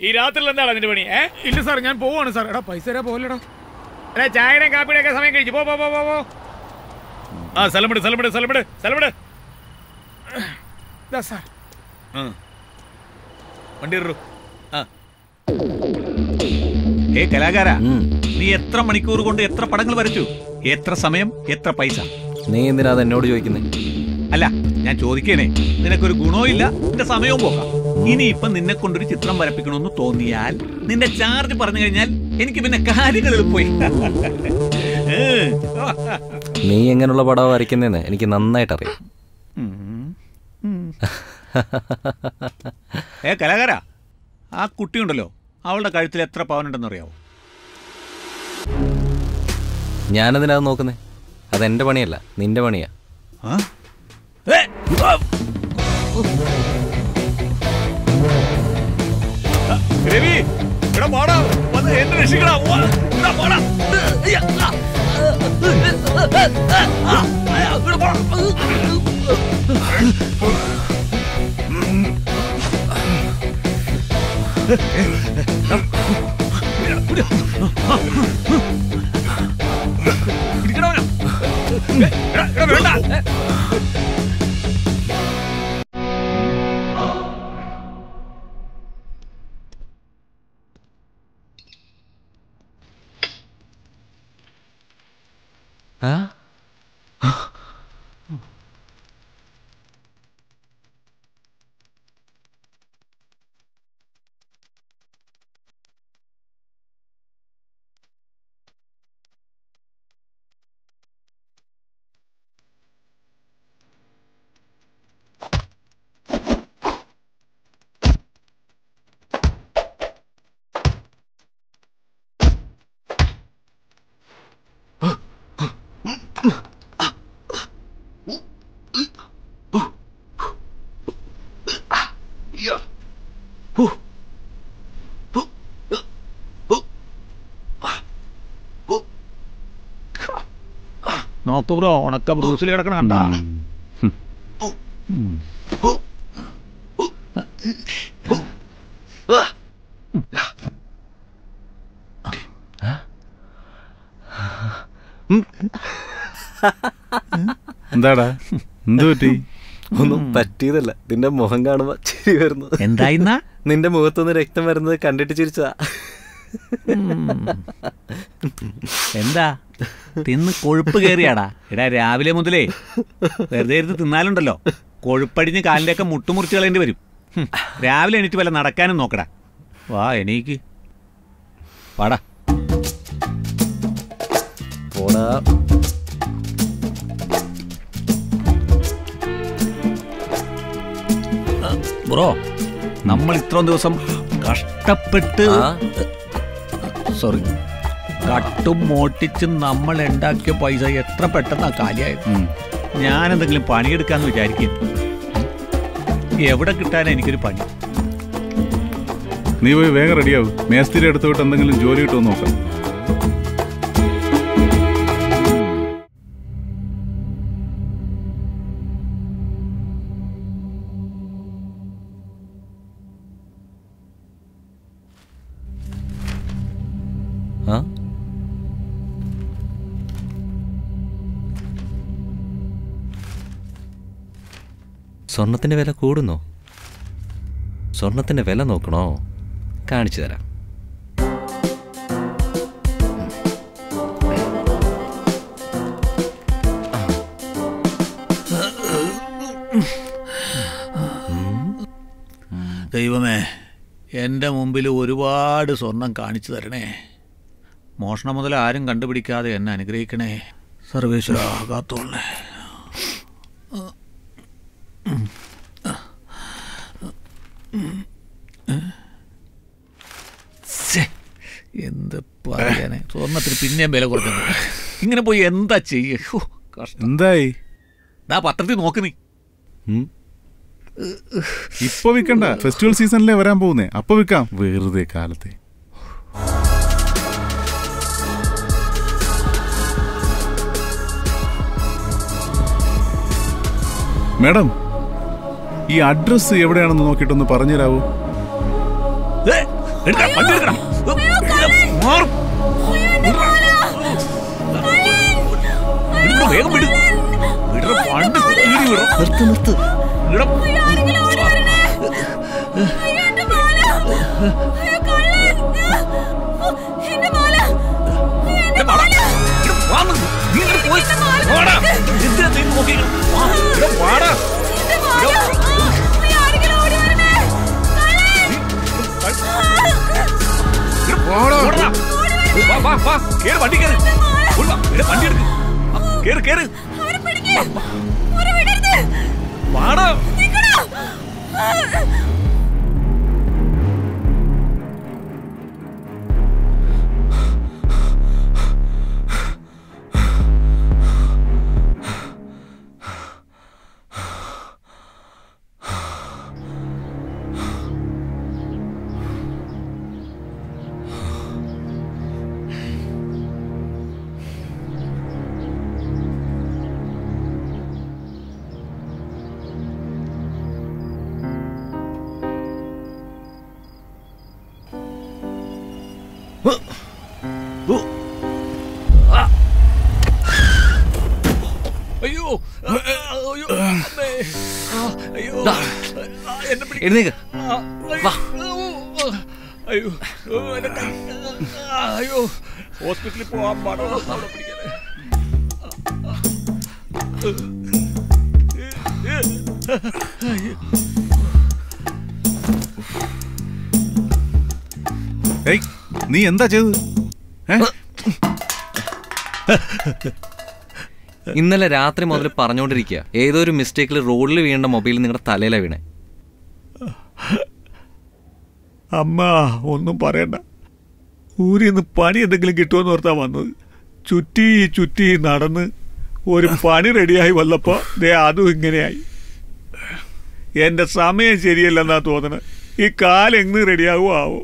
ഈ രാത്രിയിൽ എന്താണ് നിന്റെ പണി ഏ? ഇല്ല സാർ ഞാൻ പോവാണ് സാർ എടാ പൈസ തരാ പോലടാ എടാ ചായയുടെ കാപ്പിയുടെ ഒക്കെ സമയം കഴിച്ചു പോ പോ പോ പോ ആ സ്ഥലമിട് സ്ഥലമിട് സ്ഥലമിട് സ്ഥലമിട് ഇതാ സാർ. ആ. വണ്ടി ആ. ഏ കലാകാര നീ എത്ര മണിക്കൂർ കൊണ്ട് എത്ര പടങ്ങൾ വരച്ചു? എത്ര സമയം എത്ര പൈസ? നീ എന്തിനാ അത് എന്നോട് ചോദിക്കുന്നേ? അല്ല ഞാൻ ചോദിക്കണേ നിനക്കൊരു ഗുണവും ഇല്ല നിന്റെ സമയവും പോകാം. ഇനി ഇപ്പൊ നിന്നെ കൊണ്ടൊരു ചിത്രം വരപ്പിക്കണമെന്ന് തോന്നിയാൽ നിന്റെ ചാർജ് പറഞ്ഞു കഴിഞ്ഞാൽ എനിക്ക് പിന്നെ കാര്യങ്ങളിൽ പോയി. നീ എങ്ങനെയുള്ള പടം വരയ്ക്കുന്നതെന്ന് എനിക്ക് നന്നായിട്ട് അറിയാം ഏ കലാകാര ആ കുട്ടിയുണ്ടല്ലോ അവളുടെ കഴുത്തിൽ എത്ര പവനുണ്ടെന്ന് അറിയാവോ ഞാനെന്തിനാ അത് നോക്കുന്നേ അതെന്റെ പണിയല്ല നിന്റെ പണിയാ. രവി ഇവിടെ പോടാ വന്ന് എന്നെ രക്ഷിക്കടാ ഇവിടെ പോടാ ഇവിടെ പോടാ. എടാ, വേണ്ട. ഏ. നോക്കൂറോ ഉണക്ക ബ്രൂസിൽ കിടക്കണ കണ്ട? എന്താടാ? എന്ത് പറ്റി? ഒന്നും പറ്റിയതല്ല. നിന്റെ മുഖം കാണുമ്പോ ചിരി വരുന്നു. എന്തായിന്നാ നിന്റെ മുഖത്തുനിന്ന് രക്തം വരുന്നത് കണ്ടിട്ട് ചിരിച്ചതാ. എന്താ? തിന്ന് കൊഴുപ്പ് കയറിയാടാ എടാ രാവിലെ മുതലേ വെറുതെ ഇരുന്ന് തിന്നാലുണ്ടല്ലോ. കൊഴുപ്പടിഞ്ഞ് കാലിന്റെ ഒക്കെ മുട്ടുമുറിച്ച് കളയേണ്ടി വരും. രാവിലെ എണീറ്റ് വല്ല നടക്കാനും നോക്കടാ. വാ എണീക്ക്. വാടാ. പോടാ. ബ്രോ നമ്മൾ ഇത്രയും ദിവസം കഷ്ടപ്പെട്ട് സോറി കട്ടും മോട്ടിച്ചും നമ്മൾ ഉണ്ടാക്കിയ പൈസ എത്ര പെട്ടെന്നാ കാലിയായത് ഞാൻ എന്തെങ്കിലും പണിയെടുക്കാന്ന് വിചാരിക്കുന്നു എവിടെ കിട്ടാനാ എനിക്കൊരു പണി? നീ പോയി വേഗം റെഡിയാവും മേസ്തിരി എടുത്തുകൊണ്ട് എന്തെങ്കിലും ജോലി കിട്ടുമോ നോക്കാം. സ്വർണത്തിന്റെ വില കൂടുന്നോ? സ്വർണത്തിന്റെ വില നോക്കണോ? കാണിച്ചു തരാം. ദൈവമേ എന്റെ മുമ്പിൽ ഒരുപാട് സ്വർണം കാണിച്ചു തരണേ. മോഷണം മുതൽ ആരും കണ്ടുപിടിക്കാതെ എന്നെ അനുഗ്രഹിക്കണേ. സർവേശ്വര കാത്തോളേ സ്വർണത്തിന് പിന്നെയും വില കുറഞ്ഞു. ഇങ്ങനെ പോയി എന്താ ചെയ്യ? എന്തായി? ആ പത്രത്തിൽ നോക്ക് നീ. ഇപ്പൊ വിൽക്കണ്ട ഫെസ്റ്റിവൽ സീസണിലേ വരാൻ പോകുന്നേ. അപ്പൊ വിൽക്കാം വെറുതെ കാലത്തെ. മാഡം ഈ അഡ്രസ് എവിടെയാണെന്ന് നോക്കിയിട്ടൊന്ന് പറഞ്ഞുതരാവോ? എടുക്കണം, വേഗം വിട്. വിടറ. നിർത്ത് നിർത്ത്. നീ പോയി. എന്തിനാ നീ. ഇവിടെ വാടാ. ഇവിടെ ഓടടാ. വാ, വാ, വാ. കേറ്, വണ്ടി കേറ്. ഓടി വാ. ഇവിടെ വണ്ടി എടുക്ക്. ആ, എഴുന്നേക്ക്. വാ. അയ്യോ അയ്യോ ഹോസ്പിറ്റലിൽ പോവാൻ പാടോ നീ എന്താ ചെയ്തത് ഏ? ഇന്നലെ രാത്രി മുതൽ പറഞ്ഞുകൊണ്ടിരിക്കുക. ഏതോ ഒരു മിസ്റ്റേക്കിൽ റോഡിൽ വീണ മൊബൈൽ നിങ്ങളുടെ തലയില വീണേ. അമ്മ ഒന്നും പറയണ്ട. ഊരിൽ നിന്ന് പണി എന്തെങ്കിലും കിട്ടുമെന്ന് ഓർത്താ വന്നത്. ചുറ്റി ചുറ്റി നടന്ന് ഒരു പണി റെഡിയായി വന്നപ്പോ ദേ അതും ഇങ്ങനെയായി. എന്റെ സമയം ശരിയല്ലെന്നാ തോന്നണത് ഈ കാലെങ്ങ് റെഡിയാകുമോ ആവോ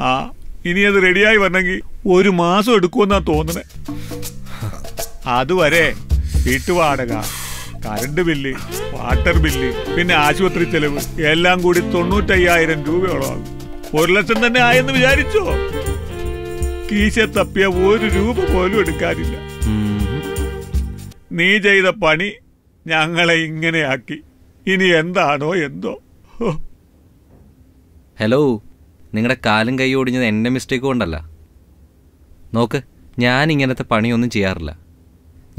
ആ ഇനി അത് റെഡിയായി വരണമെങ്കിൽ ഒരു മാസം എടുക്കുമെന്നാ തോന്നണേ. അതുവരെ വീട്ടുവാടക കറണ്ട് ബില്ല് വാട്ടർ ബില്ല് പിന്നെ ആശുപത്രി ചെലവ് എല്ലാം കൂടി തൊണ്ണൂറ്റയ്യായിരം രൂപയോളം ആകും ഒരു ലക്ഷം തന്നെ ആയെന്ന് വിചാരിച്ചോ? കീശ തപ്പിയ ഒരു രൂപ പോലും എടുക്കാനില്ല. നീ ചെയ്ത പണി ഞങ്ങളെ ഇങ്ങനെയാക്കി. ഇനി എന്താണോ എന്തോ? ഹലോ നിങ്ങളുടെ കാലും കൈ ഓടിഞ്ഞത് എന്റെ മിസ്റ്റേക്ക് കൊണ്ടല്ല. നോക്ക് ഞാൻ ഇങ്ങനത്തെ പണിയൊന്നും ചെയ്യാറില്ല.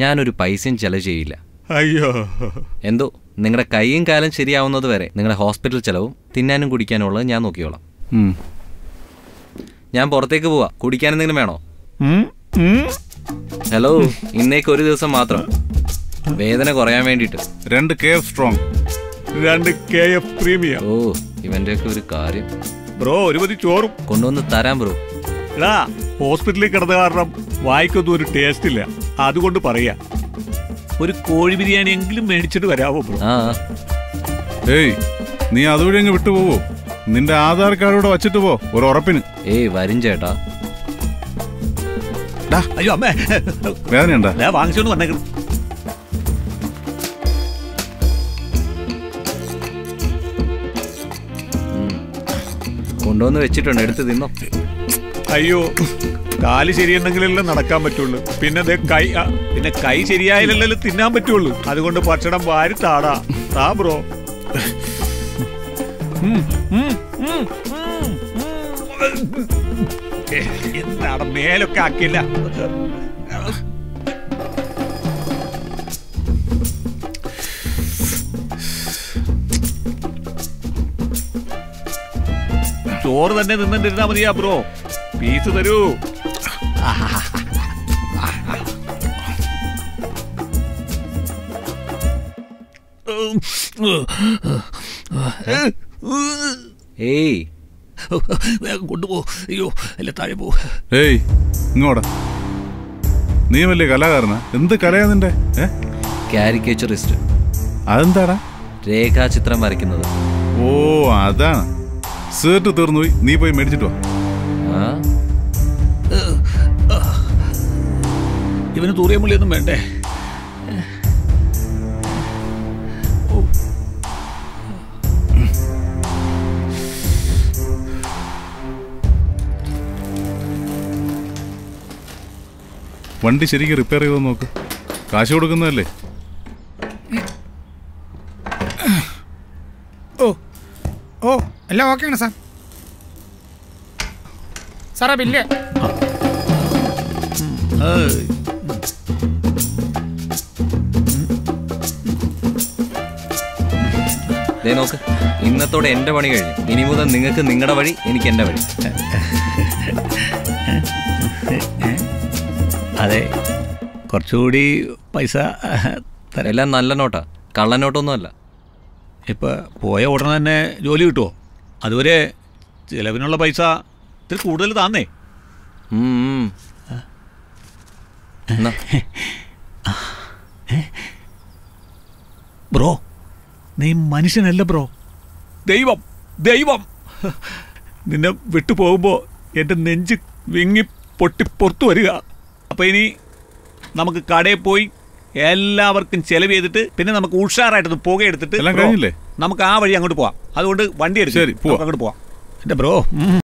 ഞാനൊരു പൈസയും ചെലവ് ചെയ്യില്ല. അയ്യോ. എന്തോ? നിങ്ങളുടെ കൈയും കാലം ശരിയാവുന്നത് വരെ നിങ്ങളുടെ ഹോസ്പിറ്റൽ ചെലവും തിന്നാനും കുടിക്കാനും ഉള്ളത് ഞാൻ നോക്കിയോളാം ഞാൻ പുറത്തേക്ക് പോവാ. കുടിക്കാൻ എന്തെങ്കിലും വേണോ. ഹലോ ഇന്നേക്ക് ഒരു ദിവസം മാത്രം. വേദന കുറയാൻ വേണ്ടിട്ട് രണ്ട് കെ എഫ് സ്ട്രോങ്. രണ്ട് കെ എഫ് പ്രീമിയം. ഓ ഇവന്റെയൊക്കെ ഒരു കാര്യം. ബ്രോ ഒരു മതി ചോറും. കൊണ്ടുവന്ന് തരാം ബ്രോ. എടാ ഹോസ്പിറ്റലിൽ കിടന്ന കാരണം വായിക്കൊന്നും ഒരു ടേസ്റ്റ് ഇല്ല. അതുകൊണ്ട് പറയാ ഒരു കോഴി ബിരിയാണി എങ്കിലും മേടിച്ചിട്ട് വരാവോ ബ്രോ? ആ. ഏയ് നീ അതുവഴി അങ്ങ് വിട്ടുപോവോ? നിന്റെ ആധാർ കാർഡ് ഇവിടെ വച്ചിട്ട് പോ ഒരു ഉറപ്പിന്. ഏയ് വരും ചേട്ടാ. അയ്യോ അമ്മേ. വേദനയുണ്ടാ? ഞാൻ വാങ്ങിച്ചോണ്ട് വന്നേക്കണം കൊണ്ടുവന്ന് വെച്ചിട്ടുണ്ട് എടുത്ത് തിന്നോ. അയ്യോ. കാൽ ശരിയുണ്ടെങ്കിലല്ലേ നടക്കാൻ പറ്റുള്ളൂ. പിന്നെ കൈ പിന്നെ കൈ ശരിയായാലല്ലേ തിന്നാൻ പറ്റുള്ളൂ. അതുകൊണ്ട് ഭക്ഷണം വാരി താടാ. താ ബ്രോ. എന്താണ് മേലൊക്കെ ആക്കില്ല ചോറ് തന്നെ നിന്നിട്ടിരുന്നാ മതിയാ ബ്രോ. പീസ് തരൂ. ഏയ്. വേഗം കൊണ്ടുപോ. അയ്യോ അല്ല താഴെ പോ. ഏയ് ഇങ്ങോടാ. നീ വലിയ കലാകാരനാ. എന്ത് കലയാ നിന്റെ? കാരിക്കേച്ചറിസ്റ്റ്. അതെന്താടാ? രേഖാചിത്രം വരയ്ക്കുന്നത്. ഓ അതാണ്. സേർട്ട് തീർന്നു പോയി നീ പോയി മേടിച്ചിട്ടോ വാ. ആ? ഇവന് തൂറിയമുള്ളിയൊന്നും വേണ്ടേ? വണ്ടി ശരിക്കും റിപ്പയർ ചെയ്ത് നോക്ക്. കാശ് കൊടുക്കുന്നതല്ലേ? ഓ ഓ എല്ലാം ഓക്കെയാണ് സാർ സാറേ ബില്ലേ ഏയ് ദേ നോക്ക് ഇന്നത്തോടെ എന്റെ പണി കഴിഞ്ഞു. ഇനി മുതൽ നിങ്ങൾക്ക് നിങ്ങളുടെ വഴി എനിക്ക് എന്റെ വഴി. അതെ കുറച്ചുകൂടി പൈസ എല്ലാം നല്ല നോട്ടാ. കള്ളനോട്ടൊന്നും അല്ല ഇപ്പം പോയ ഉടനെ തന്നെ ജോലി കിട്ടുമോ അതുവരെ ചിലവിനുള്ള പൈസ ഇത്തിരി കൂടുതൽ താന്നേ. ബ്രോ നീ മനുഷ്യനല്ല ബ്രോ. ദൈവം ദൈവം. നിന്നെ വിട്ടു പോകുമ്പോൾ എന്റെ നെഞ്ച് വിങ്ങി പൊട്ടി പുറത്തു വരിക. അപ്പോൾ ഇനി നമുക്ക് കടയിൽ പോയി എല്ലാവർക്കും ചെലവ് ചെയ്തിട്ട് പിന്നെ നമുക്ക് ഉഷാറായിട്ട് പുകയെടുത്തിട്ട് നമുക്ക് ആ വഴി അങ്ങോട്ട് പോവാം. അതുകൊണ്ട് വണ്ടി എടുത്ത്. അങ്ങോട്ട് പോവാം. എന്റെ ബ്രോ ഉം.